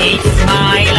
It's my life.